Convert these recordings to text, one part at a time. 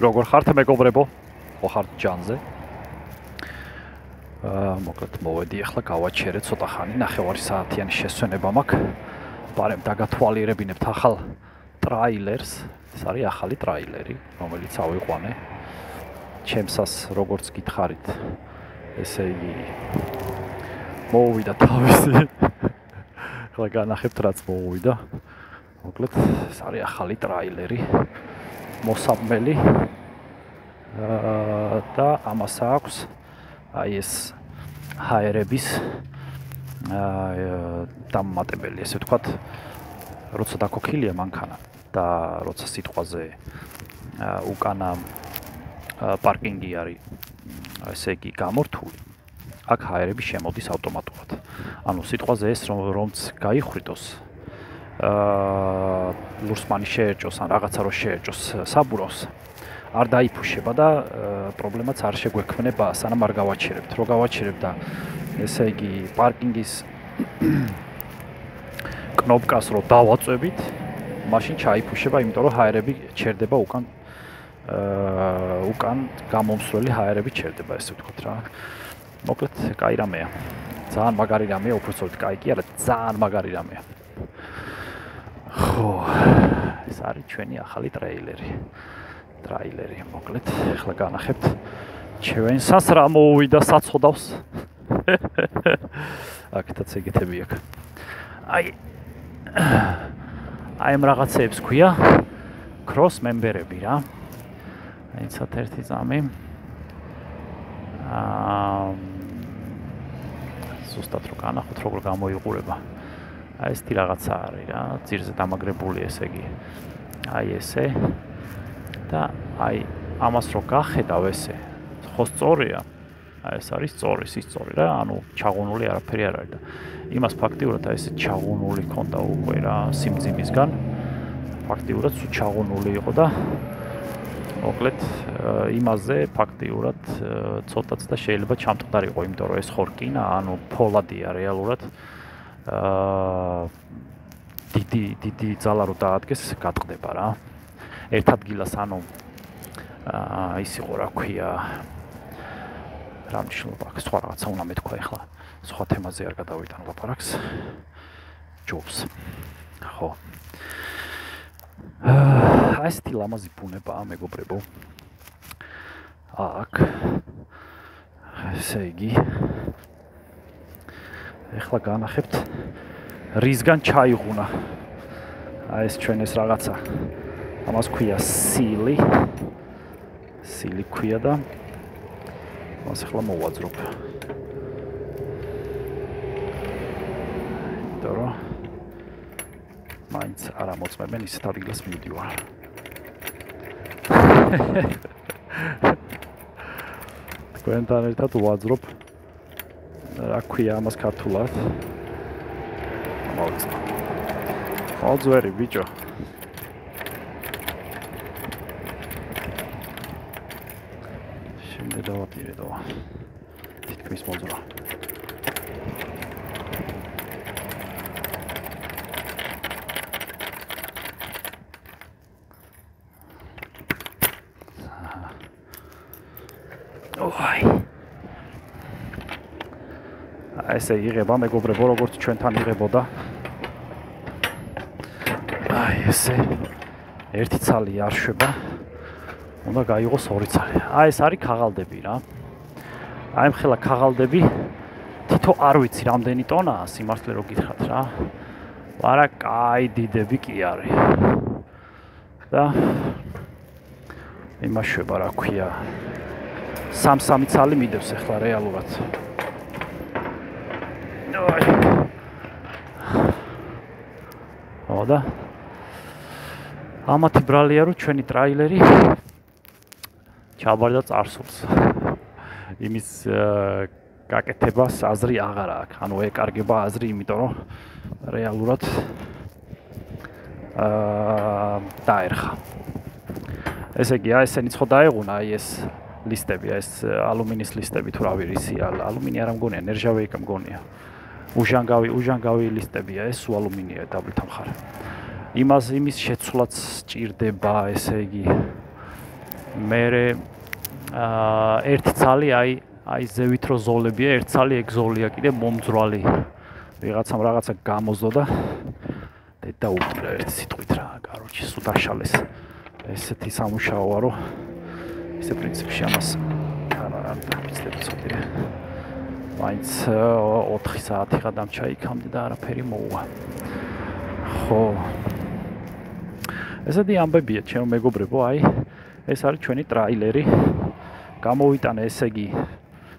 როგორ ხართ მეგობრებო? ხო ხართ ჯანზე? აა მოკლედ მოვედი ახლა გავაჩერე ცოტა ხანი, ნახევარი საათიანი შესვენება მაქვს. პარემ დაგათვალიერებინებთ ახალ ტრაილერს. ეს არის ახალი ტრაილერი, რომელიც ავიყვანე. ჩემსას როგორც გითხარით, ესე იგი მოვიდა თავისი. ახლა განახებთ რაც მოვიდა. მოკლედ ეს არის ახალი ტრაილერი. მოსაბმელი აა და ამას აქვს აი ეს ჰაერების დამატებელი ესე ვთქვათ როცა დაკოქილია მანქანა და როცა სიტყვაზე უკანა პარკინგი არის ესე იგი გამორთული აქ ჰაერები შემოდის ავტომატურად. ანუ სიტყვაზე ეს რომ რომც გაიხრიტოს აა ლურსმანი შეერჭოს ან რაღაცა რო შეერჭოს საბუროს არ დაიფუშება და პრობლემაც არ შეგვექმნება სანამ არ გავაჩერებთ. რო გავაჩერებ და ესე იგი პარკინგის კნოპკას რო დავაწვევით, მაშინ ჩაიფუშება, იმიტომ რომ ჰაერები ჩერდება უკან აა უკან გამომსვლელი ჰაერები ჩერდება, ესე ვთქვათ რა. მოკლედ, კაი რამეა. ძალიან მაგარი რამეა, უბრალოდ კაი კი არა, ძალიან მაგარი რამეა. ხო, ეს არის ჩვენი ახალი ტრეილერი. ტრაილერი მოკლედ. ახლა განახებთ ჩვენსას რა მოუვიდა საწოდავს აკეთაც ეგეთები აქ. აი აი ამ რაღაცებს ქვია. Cross member-ები რა. აი ცოტა ერთი ზამი აა ზუსტად რო განახოთ როგორ გამოიყურება აი ეს თი რაღაცა არის რა ძირზე დამაგრებული ესე იგი. აი ესე. და აი ამას რო გახედავ ესე ხო სწორია? აი ეს არის სწორი სისწორი რა ანუ ჩაღუნული არაფერი არ არის და იმას ფაქტიურად აი ეს ჩაღუნული ქონდა უკვე რა სიმძიმისგან. ფაქტიურად სულ ჩაღუნული იყო და მოკლედ იმაზე ფაქტიურად ცოტაც და შეიძლება ჩამტყდარიყო იმიტომ რომ ეს ხორკინა ანუ ფოლადია რეალურად. აა დიდი დიდი ძალა რო დაადგეს გატყდება რა. ერთ ადგილას ანუ აა ის იყო რა ქვია რა მნიშვნელობა აქვს? სხვა რაღაცა უნდა მეთქვა ახლა. სხვა თემაზე არ გადავიტან ლაპარაკს. ჯობს ხო. აა ეს თი ლამაზი ბუნებაა მეგობრებო. აქ ესე იგი ეხლა განახებთ რისგან ჩაიღუნა. აი ეს ჩვენ ეს რაღაცა. ამას ქვია სილი. სილი ქვია და მას ახლა მოვაძრობ დრო მაინც არ ამოწმებენ ისეთ ადგილას მიდივარ თქვენთან ერთად ვაძრობ რა ქვია ამას ქართულად მოვწა მოძვერი ბიჭო დავაპირებო. თითქმის მოძრა. ოაი. ესე იღება მეგობრებო, როგორც ჩვენთან იღებოდა. აი ესე. ერთი ცალი არ შვება. უნდა გაიღოს ორი ცალი. აი ეს არის ქაღალდები რა. აი მხელა ქაღალდები თითო არ ვიცი რამდენი ტონაა სიმართლე რო გითხრათ რა. არა, კაი დიდები კი არის. და იმაშვება რა ქვია. სამ-სამი ცალი მიდევს ახლა რეალურად. აი. ოდა ამათი ბრალია რო ჩვენი ტრაილერი ჩაბარდა წარსულს. იმის გაკეთებას აზრი აღარ აქვს. ანუ ეკარგება აზრი, იმიტომ რომ რეალურად აა დაერხა. ესე იგი, აი ესენი ხო დაეღუნა აი ეს ლისტები, აი ეს ალუმინის ლისტები თუ რა ვირისია, ალუმინი არ ამგონია, ნერჟავეიკა მგონია. უჟანგავი, უჟანგავი ლისტებია, ეს ალუმინია დაბლთან ხარ. იმას იმის შეცვლაც სჭირდება, ესე იგი მე აა ერთი ცალი აი აი ზევით რო ზოლებია, ერთი ცალი ეგზოლია კიდე მომძრალი. ვიღაცამ რაღაცა გამოზდო და და უტირა ერთი სიტყვით რა, კაროჩი, სულ დაშალეს. ესეთი სამუშაოა რომ ისე პრინციპში ამას არა რა ვიცით ცოტა. მაინც 4 საათი გადამჩა იქამდე და არაფერი მოუვა. ხო. ესეთი ამბებია ჩემო მეგობრებო, აი ეს არის ჩვენი ტრაილერი. გამოვიტანე ესე იგი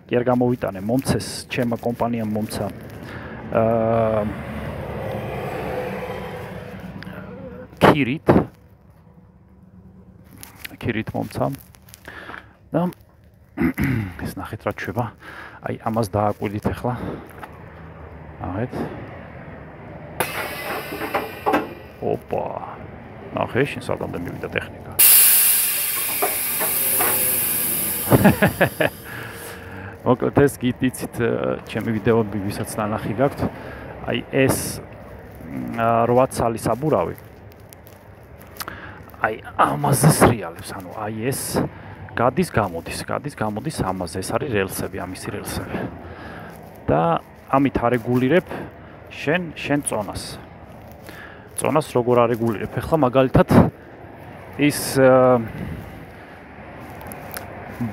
კი არ გამოვიტანე, მომცეს ჩემმა კომპანიამ მომცა. აა ქირით ქირით მომცა. და ეს ნახეთ რა ჩვება. აი ამას დააკვირდით ახლა. აჰეთ. ოპა. ნახე, შენ სადამდე მივიდა ტექნიკა. მოკლედ ეს გიტიცით ჩემი ვიდეოები ვისაც ნანახი გაქვთ. აი ეს 8 წალი საბურავი. აი ამაზე სრიალებს, ანუ აი ეს გადის გამოდის, გადის გამოდის ამაზე, ეს არის რელსები, ამისი რელსები. და ამით არეგულირებ შენ შენ წონას. წონას როგორ არეგულირებ? ახლა მაგალითად ის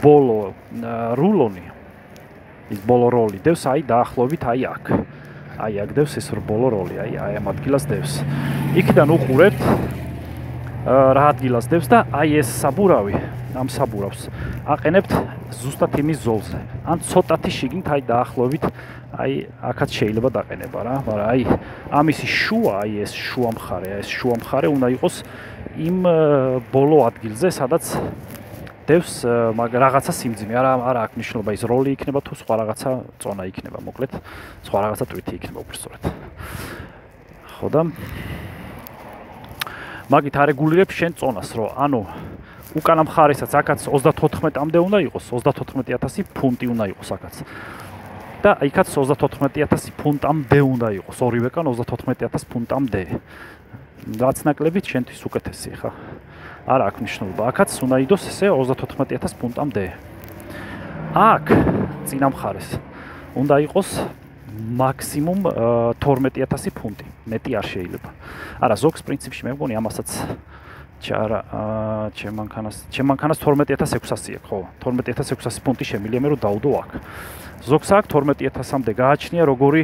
ბოლო რულონი ის ბოლო როლი დევს აი დაახლოებით აი აქ. აი აქ დევს ეს ბოლო როლი, აი აი ამ ადგილას დევს. იქიდან უყურებთ რა ადგილას დევს და აი ეს საბურავი ამ საბურავს აყენებთ ზუსტად იმის ზოლზე. ან ცოტათი შიგნით აი დაახლოებით აი აქაც შეიძლება დაყენება რა, მაგრამ აი ამისი შუა, აი ეს შუა მხარე, ეს შუა მხარე უნდა იყოს იმ ბოლო ადგილზე, სადაც დევს მაგ რაღაცა სიმძიმე, არა არა აქვს მნიშვნელობა ის როლი იქნება თუ სხვა რაღაცა წონა იქნება, მოკლედ სხვა რაღაცა ტვიტი იქნება უბრალოდ. ხო და მაგით არეგულირებ შენ წონას, რომ ანუ უკანა მხარესაც აქაც 34-მდე უნდა იყოს, 34000 ფუნტი უნდა იყოს აქაც. და იქაც 34000 ფუნტამდე უნდა იყოს, ორივე კან 34000 ფუნტამდე. რაც ნაკლებით შენთვის უკეთესი ხა. არა აქვს მნიშვნელობა, აქაც უნდა იყოს ესე 34000 ფუნტამდე. აქ წინა მხარეს უნდა იყოს მაქსიმუმ 12000 ფუნტი, მეტი არ შეიძლება. არა, ზოგს პრინციპში მე მგონი ამასაც ჩარა ჩემ მანქანას ჩემ მანქანას 12600 აქვს ხო 12600 ფუნტი შემილია მე რომ დაუდო აქ. ზოგს აქ 12000-მდე გააჩნია როგორი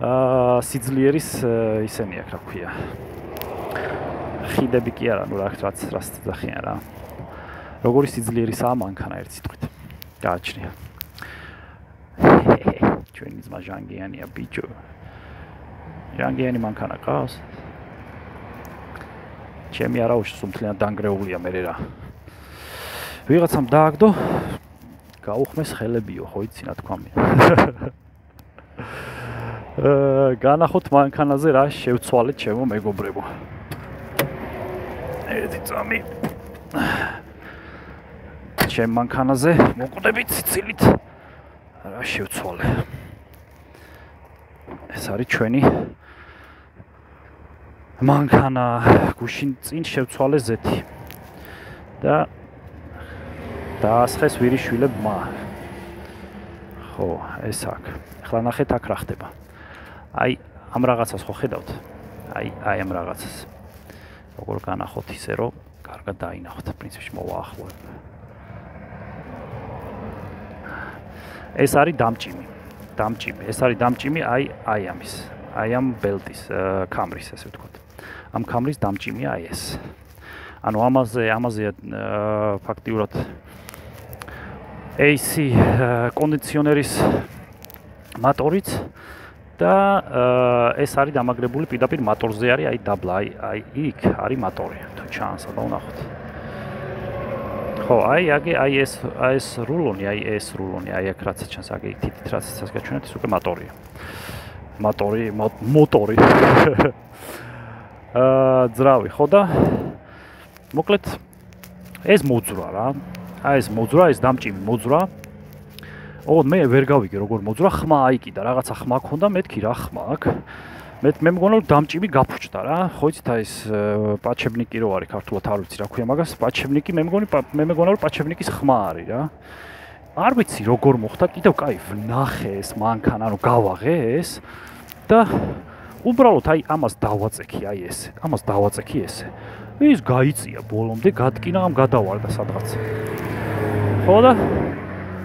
აა სიძლიერის ისენი აქვს რა ქვია. ხიდები კი არა ნუ რა რაც რაც ძახიან რა. როგორი სიძლიერის ამ მანქანა ერთ სიტყვით გააჩნია ჩვენი ძმა ჟანგიანია ბიჭო ჟანგიანი მანქანა ყავს ჩემი არაუში სუმთლიან დანგრეულია მე რა. ვიღაცამ დააგდო გაუხმეს ხელებიო, ხო იცი რა თქვა მე. აა განახოთ მანქანაზე რა შევცვალეთ ჩემო მეგობრებო. ერთი წამი. ჩემ მანქანაზე მოკვდებით ციცილით რა შევცვალე. ეს არის ჩვენი მანქანა გუშინ წინ შევცვალე ზეთი. და დაასხეს ვირიშვილებმა ხო ეს აქ. ახლა ნახეთ აქ რა ხდება. აი ამ რაღაცას ხო ხედავთ? აი აი ამ რაღაცას. როგორ განახოთ ისე რომ კარგად დაინახოთ პრინციპში მოვაახლოვებ ეს არის დამჭიმი დამჭიმი ეს არის დამჭიმი აი აი ამის აი ამ ბელტის კამრის ესე ვთქვათ. ამ კამრის დამჭიმია აი ეს. ანუ ამაზე ამაზე ფაქტიურად AC კონდიციონერის მოტორიც და ეს არის დამაგრებული პირდაპირ მოტორზე არის აი დაბლა აი აი იქ არის მოტორი თუ ჩანს აბა ვნახოთ ხო აი აგი აი ეს აი ეს რულონი აი ეს რულონი აი აქ რაც ჩანს აგი თითით რაც ჩანს გაჩვენეთ ის უკვე მოტორია მოტორი მოტორი. აა ძრავი ხო და? მოკლედ ეს მოძრა რა. აი ეს მოძრა ეს დამჭიმი მოძრა. ოღონდ მე ვერ გავიგე როგორ მოძრა. ხმა აიკიდა რაღაცა ხმა ქონდა მეთქი რა ხმა აქ მე მე მგონა რომ დამჭიმი გაფუჭდა რა. ხო იცით ეს პაჩებნიკი რო არის ქართულად არ ვიცი რა ქვია. მაგას პაჩებნიკი მე მგონი მე მეგონა რომ პაჩებნიკის ხმა არის რა. არ ვიცი როგორ მოხდა კიდევ კაი ვნახე ეს მანქანა ანუ გავაღე ეს და უბრალოდ აი ამას დავაწექი აი ეს ამას დავაწექი ესე ის გაიწია ბოლომდე გადკინა ამ გადავარდა სადღაც. ხო და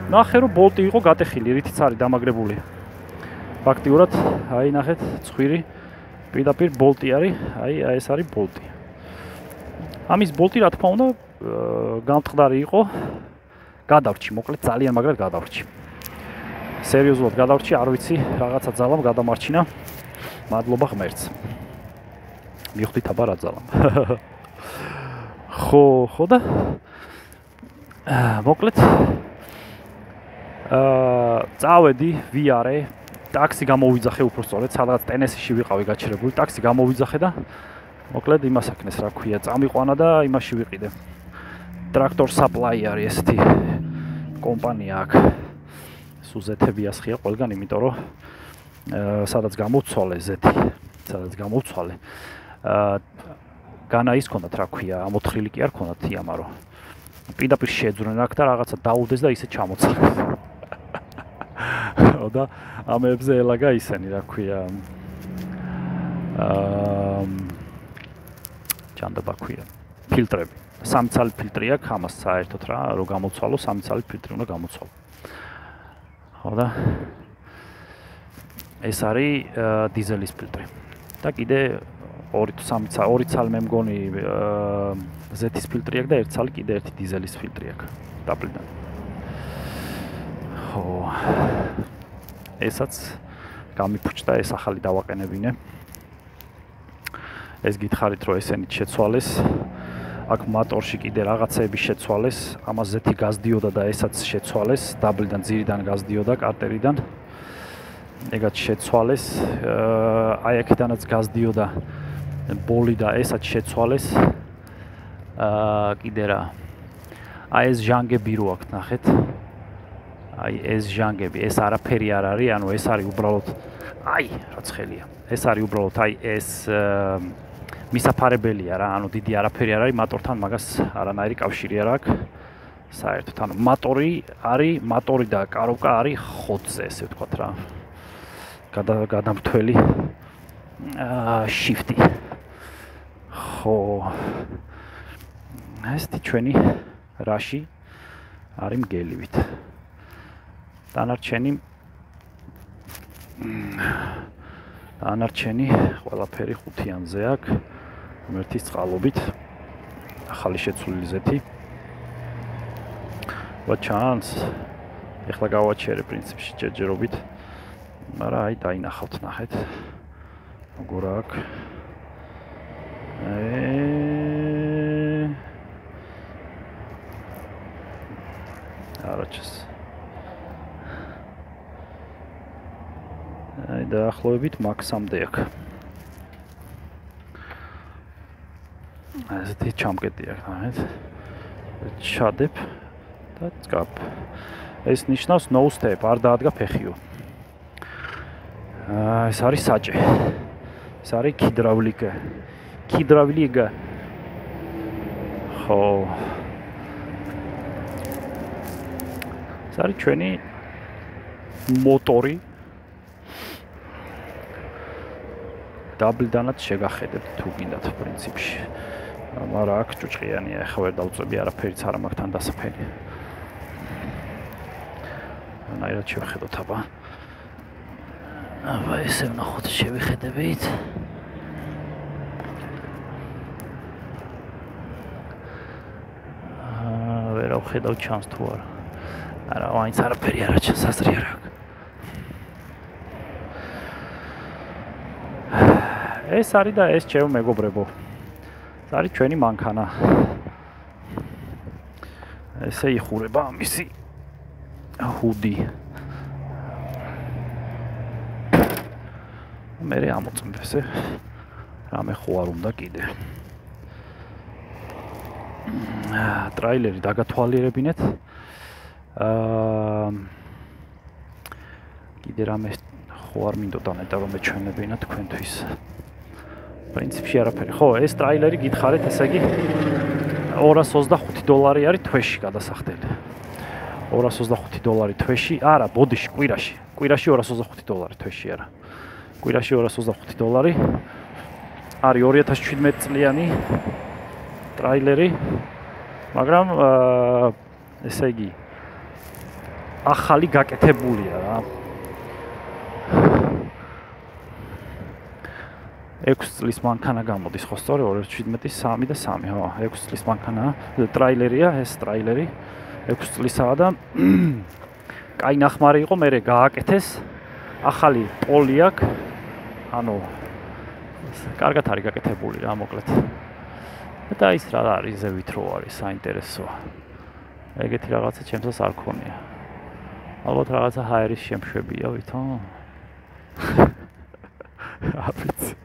ნახე რომ ბოლტი იყო გატეხილი რითიც არის დამაგრებული ფაქტიურად აი ნახეთ ცხვირი პირდაპირ ბოლტი არის აი აი ეს არის ბოლტი. ამის ბოლტი რა თქმა უნდა გამწყდარი იყო გადავრჩი მოკლედ ძალიან მაგრად გადავრჩი. სერიოზულად გადავრჩი არ ვიცი რაღაცა ძალამ გადამარჩინა მადლობა ღმერთს. მიხვდით აბა რა ძალამ. ხო ხო და? აა მოკლედ აა წავედი ვიარე ტაქსი გამოვიძახე უფრო სწორედ, სადღაც ტენესიში ვიყავი გაჩერებული, ტაქსი გამოვიძახე და მოკლედ იმას აკნეს, რა ქვია, წამიყვანა და იმაში ვიყიდე. ტრაქტორ supply არის ესეთი კომპანია აქ. სუზეთები ასხია ყველგან, იმიტომ რომ სადაც გამოცვალე ზეთი, სადაც გამოცვალე. აა განა ის ქონდათ, რა ქვია, ამოთხრილი კი არ ქონდათ იამარო. პირდაპირ შეძრნენ აქ და რაღაცა დაუდეს და ისე ჩამოცხეს. ხო და ამებზე ელაგა ისენი რა ქვია. აა ჩანდობა ქვია. ფილტრები. სამცალი ფილტრი აქვს ამას საერთოდ რა რომ გამოცვალო სამცალი ფილტრი უნდა გამოცვალო. ხო და ეს არის დიზელის ფილტრი. და კიდე ორი თუ სამი ცალი ორი ცალი მე მგონი ზეთის ფილტრი აქვს და ერთი ცალი კიდე ერთი დიზელის ფილტრი აქვს დაბლიდან. ხო ესაც გამიფუჭდა ეს ახალი დავაყენებინე. ეს გითხარით რომ ესენი შეცვალეს. აქ მოტორში კიდე რაღაცები შეცვალეს, ამას ზეთი გაზდიოდა და ესაც შეცვალეს, დაბლიდან ძირიდან გაზდიოდა კარტერიდან. ეგაც შეცვალეს. აი აქედანაც გაზდიოდა ბოლი და ესაც შეცვალეს. აა კიდე რა. აი ეს ჟანგები რო აქვს, ნახეთ. აი ეს ჟანგები, ეს არაფერი არ არის, ანუ ეს არის უბრალოდ აი, რა ცხელია. ეს არის უბრალოდ აი ეს მისაფარებელია რა, ანუ დიდი არაფერი არ არის მოტორთან, მაგას არანაირი კავშირი არ აქვს. საერთოდ, ანუ მოტორი არის, მოტორი და კაროკა არის ხოთზე, ესე ვთქვათ რა. გადა გადამთველი აა შიფტი. ხო. ეს თვითონი რაში არის მგელივით. დანარჩენი დანარჩენი ყველაფერი ხუთიანზე აქვს მერტის წყალობით ახალი შეცვლილი ზეთი. ვაჩანს ეხლა გავაჩერე პრინციპში ჯერჯერობით მაგრამ აი დაინახავთ ნახეთ. როგორ აქვს ე აი დაახლოებით მაქსამდე აქ. ასეთი ჩამკეტი აქ, აჰეთ. ჩადებ და წკაპ. ეს ნიშნავს no step, არ დაადგა ფეხიო. აა ეს არის საჭე. ეს არის ჰიდრავლიკა. ჰიდრავლიკა. ხო. ეს არის ჩვენი მოტორი დაბლდანაც შეგახედებთ თუ გინდათ პრინციპში. მაგრამ აქ ჭუჭყიანია, ახლა ვერ დავწები არაფერიც არ მაქვს თან დასაფერი. ნაირად შევხედოთ აბა. აბა ესე ნახოთ შევხედებით. აა ვერ ავხედავ ჩანს თუ არა. არა, აინც არაფერი არ ჩანს, ასრი არ აქვს. ეს არის და ეს ჩემო მეგობრებო. ეს არის ჩვენი მანქანა. ესე იხურება ამისი ჰუდი. მე რე ამოწმებ ესე. რამე ხო არ უნდა კიდე. აა ტრაილერი დაგათვალიერებინეთ. აა კიდე რამე ხო არ მინდოდა მეტად რომ მეჩვენებინა თქვენთვის. პრინციპში არაფერი. ხო, ეს ტრაილერი გითხარით, ესე იგი 225 დოლარი არის თვეში გადასახდელი. 225 დოლარი თვეში, არა, ბოდიში, კვირაში. კვირაში 225 დოლარი თვეში არა. კვირაში 225 დოლარი. არის 2017 წლიანი ტრაილერი. მაგრამ აა ესე იგი ახალი გაკეთებულია რა. 6 წლის მანქანა გამოდის ხო სწორი 2017-ის 3 და 3 ხო 6 წლის მანქანა ტრაილერია ეს ტრაილერი 6 წლისაა და კაი ნახმარი იყო მე გააკეთეს ახალი პოლი აქვს ანუ კარგად არის გაკეთებული რა მოკლედ. და ის რა არის ზევით რო არის საინტერესოა. ეგეთი რაღაცა ჩემსაც არ ქონია. ალბათ რაღაცა ჰაერის შემშვებია ვითომ აფიც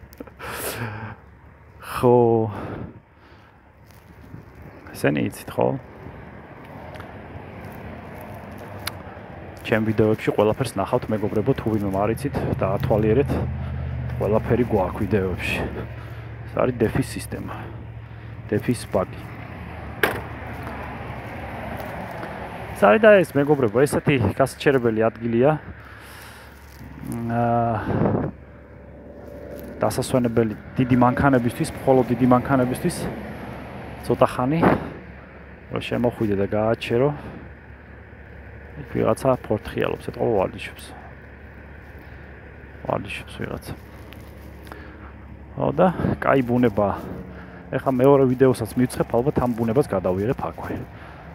ხო. ესენი იცით ხო? ჩემ ვიდეოებში ყველაფერს ნახავთ მეგობრებო თუ ვინმე მარიცით და ათვალიერეთ ყველაფერი გვაქვს ვიდეოებში. ეს არის დეფის სისტემა დეფის ბაგი. საერთოდ ეს მეგობრებო ესეთი გასაჩერებელი ადგილია. აა დასასვენებელი დიდი მანქანებისთვის, მხოლოდ დიდი მანქანებისთვის ცოტა ხანი რომ შემოხვიდე და გააჩერო. იქ ვიღაცა ფორთხიალობს, ეტყობა ვარდიშობს. ვარდიშობს ვიღაცა. ხო და კაი ბუნება. ეხლა მეორე ვიდეოსაც მივცხებ, ალბათ ამ ბუნებას გადავიღებ აქვე.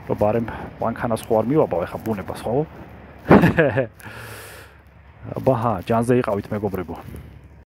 რომ ბარემ მანქანას ხო არ მივაბავ, ეხლა ბუნებას ხო? აბა, ჯანზე იყავით მეგობრებო.